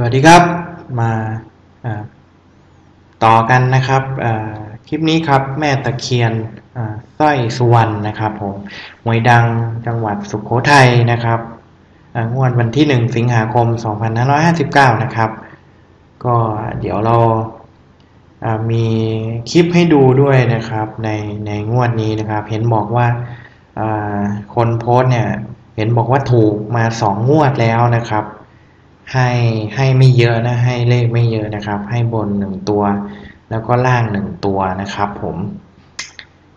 สวัสดีครับมาต่อกันนะครับคลิปนี้ครับแม่ตะเคียนสร้อยสุวรรณนะครับผมหวยดังจังหวัดสุขโขทัยนะครับงวดวันที่ 1 สิงหาคม 2559 นะครับ ก็เดี๋ยวเรามีคลิปให้ดูด้วยนะครับในในงวดนี้นะครับ เห็นบอกว่าคนโพสเนี่ยเห็นบอกว่าถูกมาสองงวดแล้วนะครับ ให้ให้ไม่เยอะนะให้เลขไม่เยอะนะครับ ให้บนหนึ่งตัว แล้วก็ล่างหนึ่งตัวนะครับผม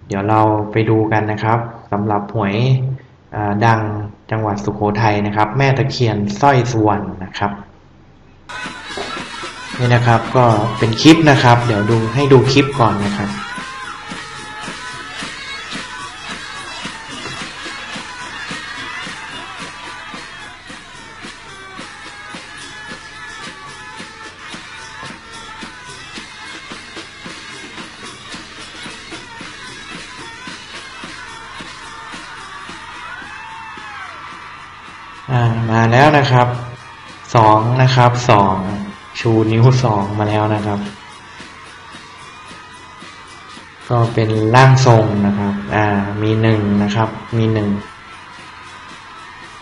เดี๋ยวเราไปดูกันนะครับสำหรับหวยดังจังหวัดสุโขทัยนะครับ แม่ตะเคียนสร้อยสุวรรณนะครับนี่นะครับก็เป็นคลิปนะครับ เดี๋ยวดูให้ดูคลิปก่อนนะครับ อ่ามาแล้วนะครับสองนะครับสองชูนิ้วสองมาแล้วนะครับ ก็เป็นร่างทรงนะครับ อ่า มีหนึ่งนะครับ มีหนึ่ง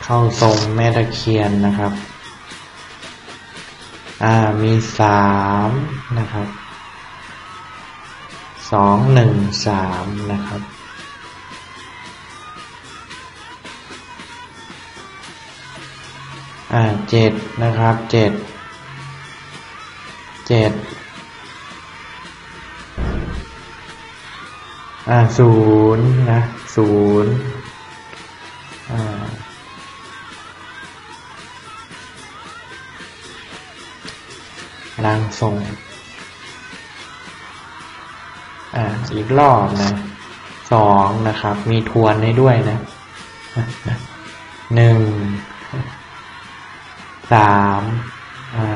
เข้าทรงแม่ตะเคียนนะครับ อ่า มีสามนะครับสองหนึ่งสามนะครับ อ่าเจ็ดนะครับเจ็ดเจ็ดอ่าศูนย์นะศูนย์อ่าลังทรงอ่าอีกรอบนะสองนะครับ มีทวนให้ด้วยนะหนึ่ง สามอ่า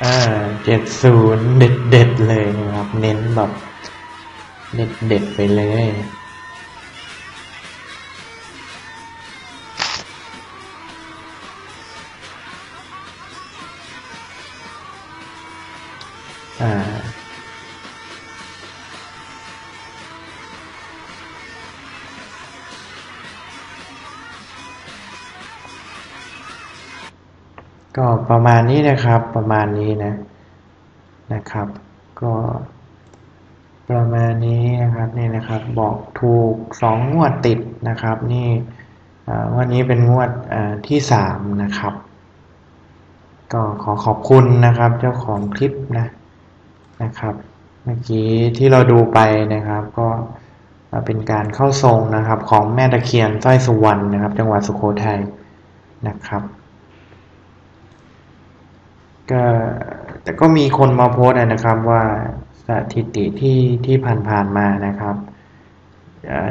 เออเจ็ดศูนย์เด็ดเด็ดเลยนะครับ เน้นแบบเด็ดเด็ดไปเลยอ่า ก็ประมาณนี้นะครับ ประมาณนี้นะ นะครับ ก็ประมาณนี้นะครับนี่นะครับบอกถูกสองงวดติดนะครับ นี่วันนี้เป็นงวดที่สามนะครับ ก็ขอขอบคุณนะครับ เจ้าของคลิปนะนะครับ เมื่อกี้ที่เราดูไปนะครับ ก็เป็นการเข้าทรงนะครับของแม่ตะเคียนสร้อยสุวรรณนะครับ จังหวัดสุโขทัยนะครับ ก็แต่ก็มีคนมาโพสนะครับว่าสถิติที่ที่ผ่านๆมานะครับ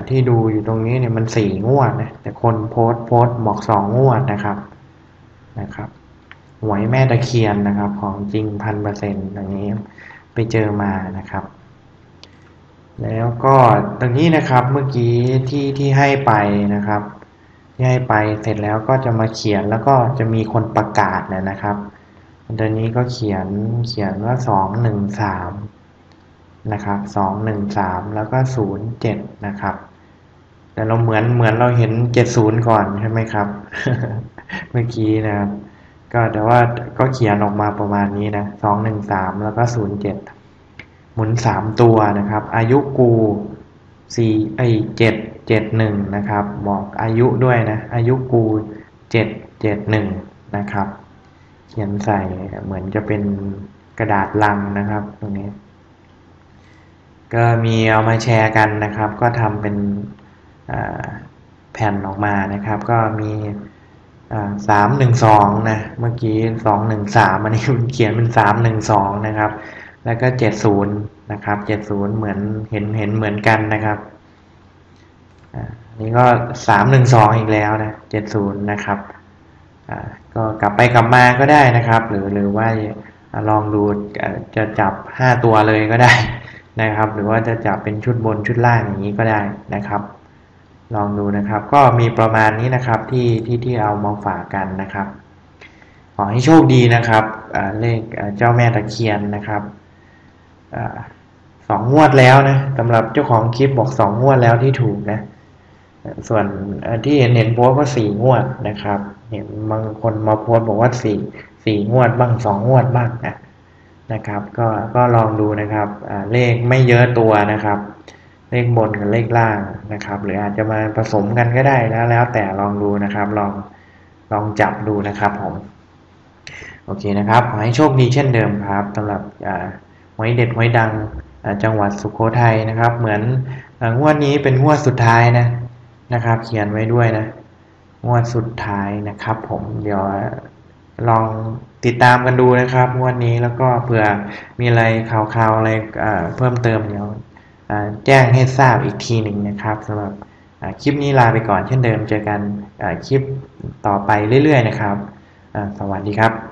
ที่ดูอยู่ตรงนี้เนี่ยมันสี่งวดนะแต่คนโพสโพสบอกสองงวดนะครับนะครับหวยแม่ตะเคียนนะครับ ของจริงพันเปอร์เซ็นต์อย่างนี้ไปเจอมานะครับ แล้วก็ตรงนี้นะครับเมื่อกี้ที่ที่ให้ไปนะครับที่ให้ไปเสร็จแล้วก็จะมาเขียนแล้วก็จะมีคนประกาศนะครับ ตัวนี้ก็เขียนเขียนว่าสองหนึ่งสามนะครับสองหนึ่งสามแล้วก็ศูนย์เจ็ดนะครับแต่เราเหมือนเหมือนเราเห็นเจ็ดศูนย์ก่อนใช่ไหมครับ เมื่อกี้นะครับ ก็แต่ว่าก็เขียนออกมาประมาณนี้นะสองหนึ่งสามแล้วก็ศูนย์เจ็ดหมุนสามตัวนะครับ อายุกูสี่ไอเจ็ดเจ็ดหนึ่งนะครับ บอกอายุด้วยนะ อายุกูเจ็ดเจ็ดหนึ่งนะครับ เขียนใส่เหมือนจะเป็นกระดาษลังนะครับตรงนี้ ก็มีเอามาแชร์กันนะครับ ก็ทำเป็นแผ่นออกมานะครับ ก็มีสามหนึ่งสองนะเมื่อกี้สองหนึ่งสามอันนี้เขียนเป็นสามหนึ่งสองนะครับ แล้วก็เจ็ดศูนย์นะครับเจ็ดศูนย์เหมือนเห็นเห็นเหมือนกันนะครับอันี่ก็สามหนึ่งสองอีกแล้วนะเจ็ดศูนย์นะครับ ก็กลับไปกลับมาก็ได้นะครับ หรือหรือว่าลองดูจะจับห้าตัวเลยก็ได้นะครับ หรือว่าจะจับเป็นชุดบนชุดล่างอย่างนี้ก็ได้นะครับ ลองดูนะครับ ก็มีประมาณนี้นะครับที่ที่ที่เอามาฝากกันนะครับ ขอให้โชคดีนะครับเลขเจ้าแม่ตะเคียนนะครับสองงวดแล้วนะสำหรับเจ้าของคลิปบอกสองงวดแล้วที่ถูกนะ ส่วนที่เห็นเห็นโพสก็สี่งวดนะครับเห็นบางคนมาโพสบอกว่าสี่สี่งวดบ้างสองงวดบ้างนะนะครับ ก็ก็ลองดูนะครับเลขไม่เยอะตัวนะครับ เลขบนกับเลขล่างนะครับ หรืออาจจะมาผสมกันก็ได้แล้วแล้วแต่ลองดูนะครับ ลองลองจับดูนะครับผมโอเคนะครับขอให้โชคดีเช่นเดิมครับสำหรับหวยเด็ดหวยดังจังหวัดสุโขทัยนะครับ เหมือนงวดนี้เป็นงวดสุดท้ายนะ นะครับ เขียนไว้ด้วยนะงวดสุดท้ายนะครับ ผมเดี๋ยวลองติดตามกันดูนะครับงวดนี้แล้วก็เผื่อมีอะไรข่าวๆอะไรเพิ่มเติมเดี๋ยวแจ้งให้ทราบอีกทีหนึ่งนะครับสำหรับคลิปนี้ลาไปก่อนเช่นเดิมเจอกันคลิปต่อไปเรื่อยๆนะครับ สวัสดีครับ